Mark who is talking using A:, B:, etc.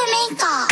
A: メーカー。